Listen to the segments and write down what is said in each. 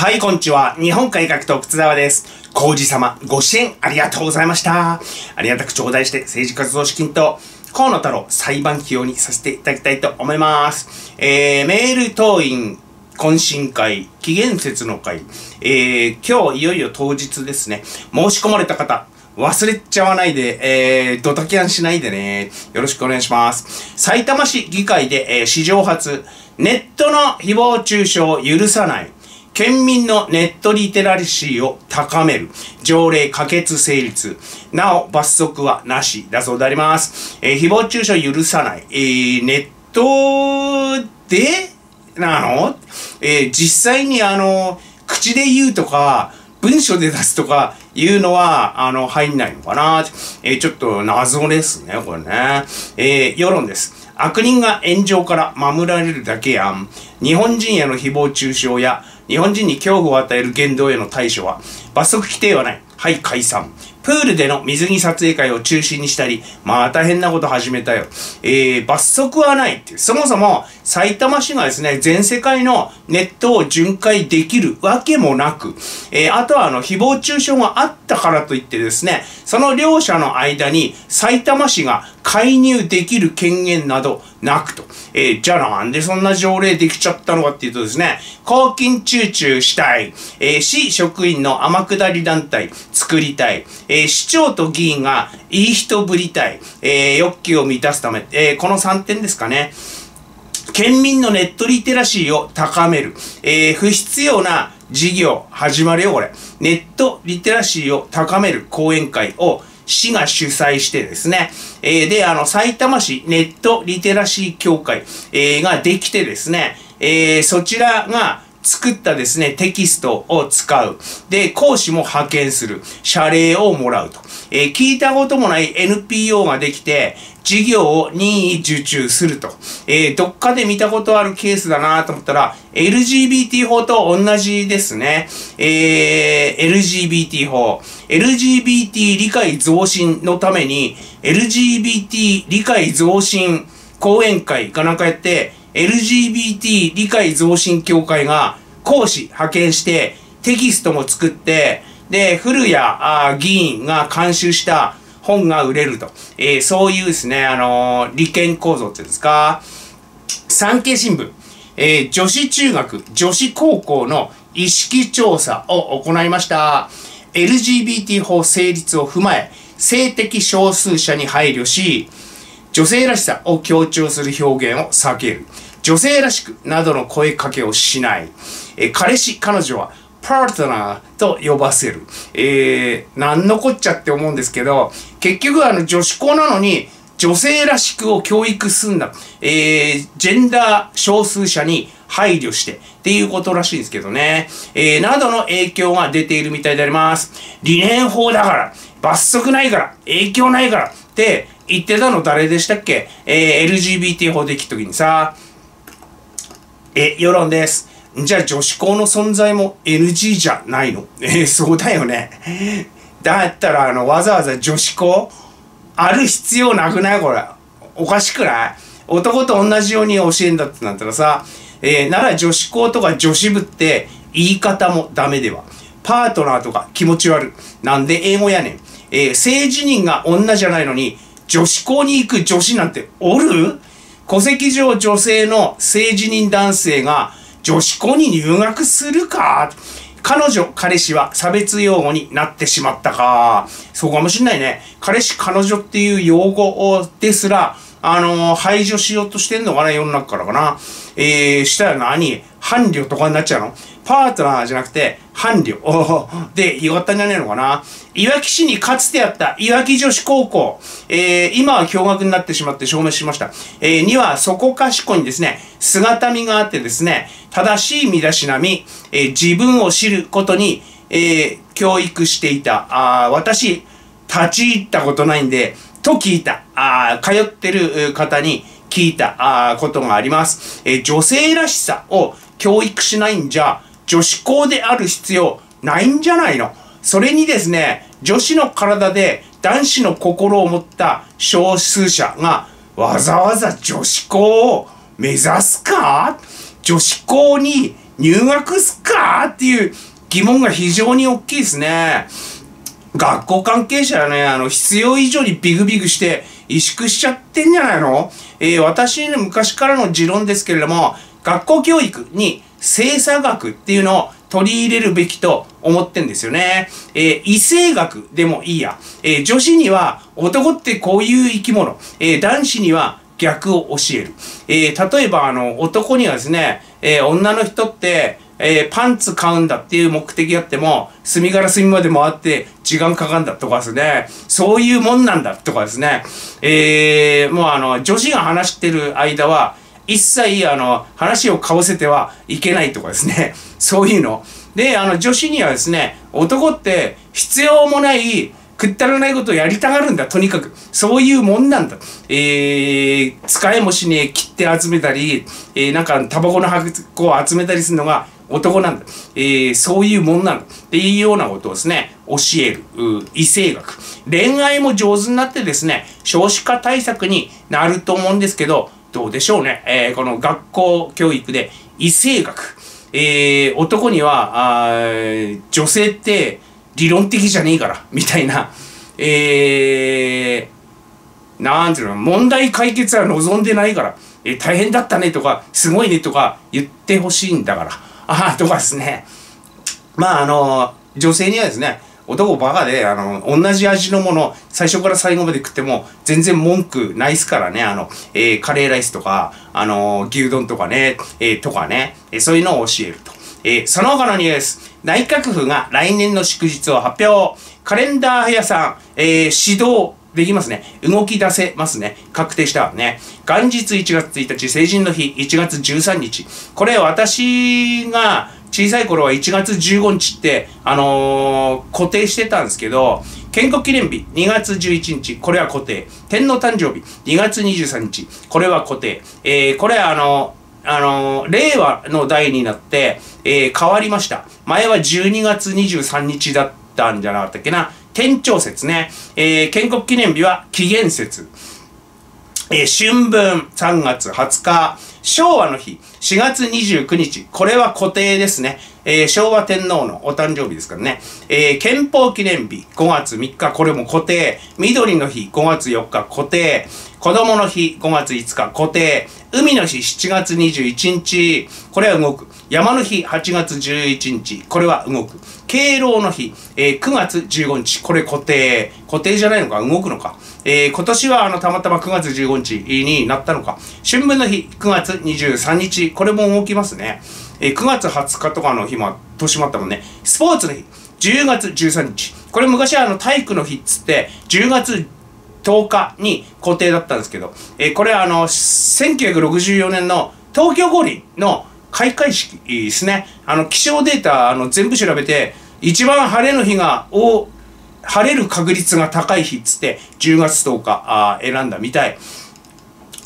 はい、こんにちは。日本改革と靴沢です。皇子様、ご支援ありがとうございました。ありがたく頂戴して政治活動資金と河野太郎裁判費用にさせていただきたいと思います。えー、メール党員懇親会、期限節の会、えー、今日いよいよ当日ですね。申し込まれた方、忘れちゃわないで、えー、ドタキャンしないでね。よろしくお願いします。埼玉市議会で、えー、史上初、ネットの誹謗中傷を許さない。県民のネットリテラシーを高める。条例可決成立。なお、罰則はなしだそうであります。えー、誹謗中傷許さない。えー、ネットでなの？えー、実際にあの、口で言うとか、文章で出すとかいうのは、あの、入んないのかな？えー、ちょっと謎ですね、これね。えー、世論です。悪人が炎上から守られるだけやん。日本人への誹謗中傷や日本人に恐怖を与える言動への対処は罰則規定はない。はい、解散。プールでの水着撮影会を中止にしたり、また変なこと始めたよ。えー、罰則はないっていう。そもそも、埼玉市がですね、全世界のネットを巡回できるわけもなく、えー、あとはあの、誹謗中傷があったからといってですね、その両者の間に埼玉市が介入できる権限などなくと。えー、じゃあなんでそんな条例できちゃったのかっていうとですね、公金中中したい、えー、市職員の天下り団体作りたい、えー、市長と議員がいい人ぶりたい、え欲求を満たすため、えこの3点ですかね。県民のネットリテラシーを高める。え不必要な事業、始まるよ、これ。ネットリテラシーを高める講演会を市が主催してですね、えー、で、あの、埼玉市ネットリテラシー協会、えー、ができてですね、えー、そちらが、作ったですね、テキストを使う。で、講師も派遣する。謝礼をもらうと。えー、聞いたこともない NPO ができて、事業を任意受注すると。えー、どっかで見たことあるケースだなと思ったら、LGBT 法と同じですね。えー、LGBT 法。LGBT 理解増進のために、LGBT 理解増進講演会かなんかやって、LGBT 理解増進協会が講師派遣してテキストも作って、で、古谷議員が監修した本が売れると。えー、そういうですね、あのー、利権構造っていうんですか。産経新聞、えー、女子中学、女子高校の意識調査を行いました。LGBT 法成立を踏まえ、性的少数者に配慮し、女性らしさを強調する表現を避ける。女性らしくなどの声かけをしない。え彼氏、彼女はパートナーと呼ばせる。えー、なんのこっちゃって思うんですけど、結局あの女子校なのに、女性らしくを教育すんだ。えー、ジェンダー少数者に配慮してっていうことらしいんですけどね。えー、などの影響が出ているみたいであります。理念法だから、罰則ないから、影響ないからって言ってたの誰でしたっけ？えー、LGBT 法できた時にさ、え、世論です。じゃあ女子校の存在も NG じゃないの？えー、そうだよね。だったら、あの、わざわざ女子校ある必要なくない？これ。おかしくない？男と同じように教えんだってなったらさ、えー、なら女子校とか女子部って言い方もダメでは。パートナーとか気持ち悪い。なんで英語やねん。えー、性自認が女じゃないのに、女子校に行く女子なんておる？戸籍上女性の性自認男性が女子校に入学するか？彼女、彼氏は差別用語になってしまったか？そうかもしんないね。彼氏、彼女っていう用語ですら、あのー、排除しようとしてんのかな世の中からかな。えー、したら何？伴侶とかになっちゃうの？パートナーじゃなくて、伴侶。で、よかったんじゃねえのかな？いわき市にかつてあったいわき女子高校、えー、今は驚愕になってしまって消滅しました。えー、には、そこかしこにですね、姿見があってですね、正しい身だしなみ、えー、自分を知ることに、えー、教育していた。あ私、立ち入ったことないんで、と聞いた。あ通ってる方に聞いたあことがあります。えー、女性らしさを教育しないんじゃ、女子校である必要ないんじゃないの？それにですね、女子の体で男子の心を持った少数者がわざわざ女子校を目指すか？女子校に入学すか？っていう疑問が非常に大きいですね。学校関係者はね、あの、必要以上にビグビグして萎縮しちゃってんじゃないの？えー、私ね、昔からの持論ですけれども、学校教育に性差学っていうのを取り入れるべきと思ってんですよね。えー、異性学でもいいや。えー、女子には男ってこういう生き物。えー、男子には逆を教える。えー、例えばあの、男にはですね、えー、女の人って、えー、パンツ買うんだっていう目的があっても、隅から隅まで回って時間かかんだとかですね、そういうもんなんだとかですね、えー、もうあの、女子が話してる間は、一切あの、話をかわせてはいけないとかですね、そういうの。で、あの、女子にはですね、男って必要もないくったらないことをやりたがるんだ、とにかく。そういうもんなんだ。えー、使えもしね切って集めたり、えー、なんかタバコの箱を集めたりするのが男なんだ。えー、そういうもんなんだ。っていうようなことをですね、教える。異性学。恋愛も上手になってですね、少子化対策になると思うんですけど、どうでしょうね。えー、この学校教育で異性学。えー、男には、あ女性って理論的じゃねえから、みたいな、えー、なんていうの、問題解決は望んでないから、えー、大変だったねとか、すごいねとか言ってほしいんだから、あ、とかですね。まあ、あの、女性にはですね、男バカで、あの、同じ味のもの、最初から最後まで食っても、全然文句ないっすからね、あの、えー、カレーライスとか、あの、牛丼とかね、えー、とかね、えー、そういうのを教えると。えー、その他のニュース、内閣府が来年の祝日を発表。カレンダー屋さん、えー、指導できますね。動き出せますね。確定したわね。元日1月1日、成人の日、1月13日。これ私が小さい頃は1月15日って、あのー、固定してたんですけど、建国記念日2月11日、これは固定。天皇誕生日2月23日、これは固定。えー、これはあのー、あの、令和の代になって、えー、変わりました。前は12月23日だったんじゃなかったっけな。天長節ね。えー、建国記念日は紀元節。えー、春分3月20日。昭和の日4月29日。これは固定ですね。えー、昭和天皇のお誕生日ですからね。えー、憲法記念日5月3日。これも固定。緑の日5月4日固定。子供の日5月5日固定。海の日7月21日。これは動く。山の日8月11日。これは動く。敬老の日、えー、9月15日。これ固定。固定じゃないのか？動くのか？えー、今年はあのたまたま9月15日になったのか？春分の日9月23日。これも動きますね。えー、9月20日とかの日も年もあったもんね。スポーツの日10月13日。これ昔はあの体育の日っつって10月10日に固定だったんですけど、えー、これはあの1964年の東京五輪の開会式ですね。あの、気象データ、あの、全部調べて、一番晴れの日が、お、晴れる確率が高い日っつって、10月10日、あ選んだみたい。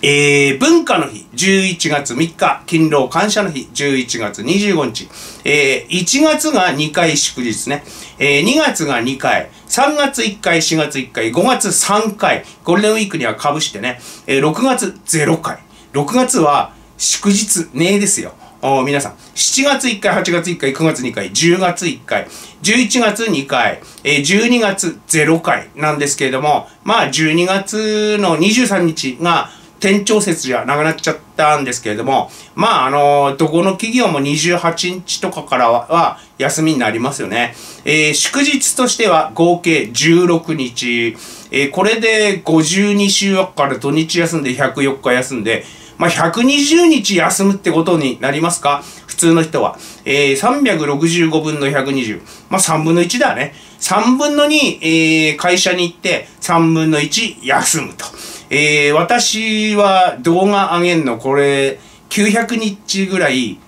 えー、文化の日、11月3日、勤労感謝の日、11月25日。えー、1月が2回祝日ね。えー、2月が2回、3月1回、4月1回、5月3回、ゴールデンウィークにはかぶしてね、えー、6月0回。6月は祝日ねえですよ。お皆さん、7月1回、8月1回、9月2回、10月1回、11月2回、えー、12月0回なんですけれども、まあ12月の23日が店長説じゃなくなっちゃったんですけれども、まああの、どこの企業も28日とかからは休みになりますよね。えー、祝日としては合計16日、えー、これで52週あから土日休んで104日休んで、まあ、120日休むってことになりますか？普通の人は。えー、365分の120。まあ、3分の1だね。3分の2、えー、会社に行って3分の1休むと。えー、私は動画上げんのこれ900日ぐらい、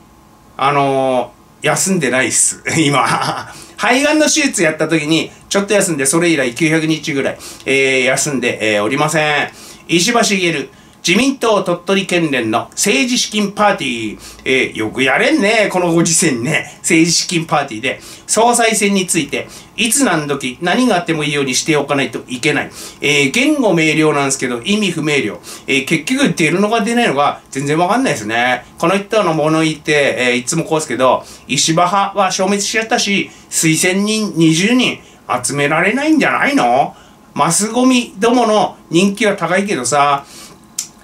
あのー、休んでないっす。今。肺がんの手術やった時にちょっと休んでそれ以来900日ぐらい、えー、休んで、え、おりません。石橋茂自民党鳥取県連の政治資金パーティー、えー、よくやれんね、このご時世にね、政治資金パーティーで、総裁選について、いつ何時、何があってもいいようにしておかないといけない。えー、言語明瞭なんですけど、意味不明瞭。えー、結局出るのか出ないのか全然わかんないですね。この人の物言って、えー、いつもこうですけど、石破派は消滅しちゃったし、推薦人20人集められないんじゃないの？マスゴミどもの人気は高いけどさ、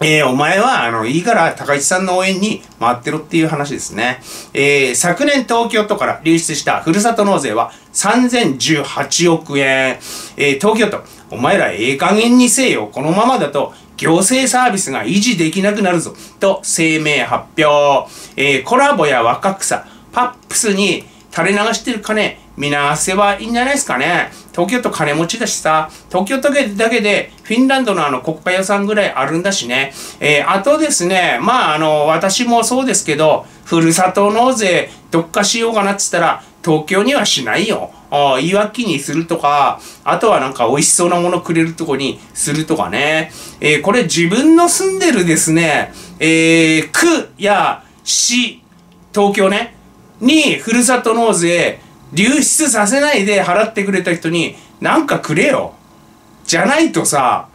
えー、お前は、あの、いいから、高市さんの応援に回ってろっていう話ですね。えー、昨年東京都から流出したふるさと納税は3018億円。えー、東京都、お前らええ加減にせよ。このままだと、行政サービスが維持できなくなるぞ。と、声明発表。えー、コラボや若草、パップスに垂れ流してる金、見直せばいいんじゃないですかね。東京都金持ちだしさ、東京都だけでフィンランドのあの国家予算ぐらいあるんだしね。えー、あとですね、まああの、私もそうですけど、ふるさと納税どっかしようかなっつったら、東京にはしないよ。あいわきにするとか、あとはなんか美味しそうなものくれるとこにするとかね。えー、これ自分の住んでるですね、えー、区や市、東京ね、にふるさと納税流出させないで払ってくれた人になんかくれよ。じゃないとさ、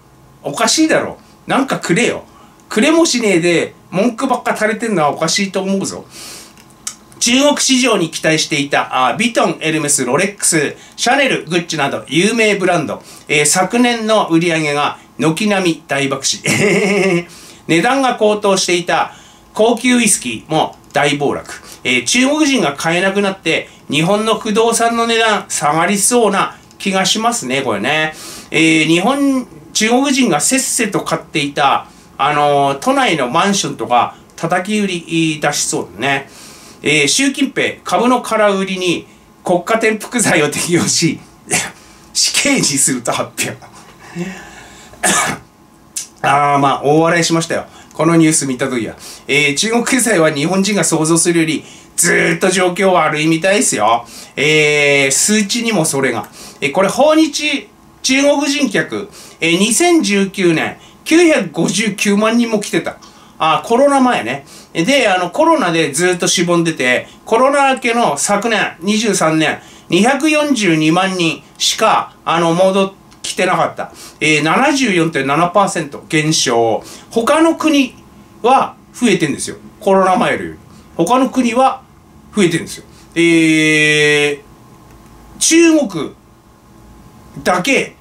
おかしいだろ。なんかくれよ。くれもしねえで文句ばっか垂れてんのはおかしいと思うぞ。中国市場に期待していたあビトン、エルメス、ロレックス、シャネル、グッチなど有名ブランド、えー、昨年の売り上げが軒並み大爆死。値段が高騰していた高級ウイスキーも大暴落。えー、中国人が買えなくなって、日本の不動産の値段下がりそうな気がしますね、これね。えー、日本、中国人がせっせと買っていた、あのー、都内のマンションとか叩き売り出しそうだね。えー、習近平、株の空売りに国家転覆罪を適用し、死刑にすると発表。ああ、まあ、大笑いしましたよ。このニュース見たときは。えー、中国経済は日本人が想像するよりずっと状況悪いみたいですよ。えー、数値にもそれが。えー、これ訪日中国人客、えー、2019年959万人も来てた。あ、コロナ前ね。で、あの、コロナでずっとしぼんでて、コロナ明けの昨年、23年、242万人しか、あの、戻っ来てなかった。えー、74.7%減少。他の国は増えてんですよ。コロナ前より。他の国は増えてるんですよ。えー、中国だけ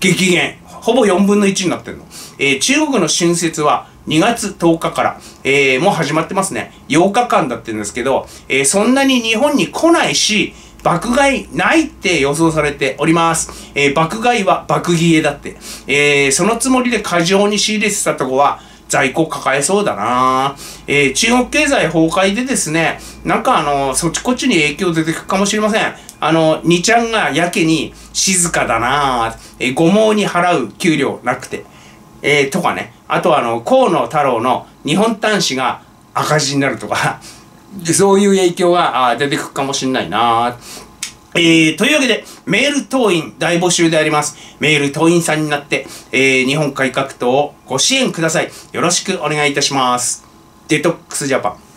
激減。ほぼ4分の1になってるの。えー、中国の春節は2月10日から、えー、もう始まってますね。8日間だってんですけど、えー、そんなに日本に来ないし、爆買いないって予想されております。えー、爆買いは爆消えだって。えー、そのつもりで過剰に仕入れてたとこは、在庫抱えそうだなえー、中国経済崩壊でですね、なんかあの、そっちこっちに影響出てくるかもしれません。あの、2ちゃんがやけに静かだなえー、五毛に払う給料なくて。えー、とかね。あとあの、河野太郎の日本端子が赤字になるとか、そういう影響が出てくるかもしれないなえー、というわけで、メール党員大募集であります。メール党員さんになって、えー、日本改革党をご支援ください。よろしくお願いいたします。デトックスジャパン。